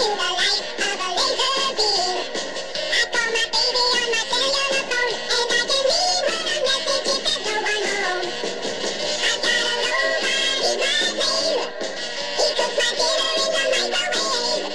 in the.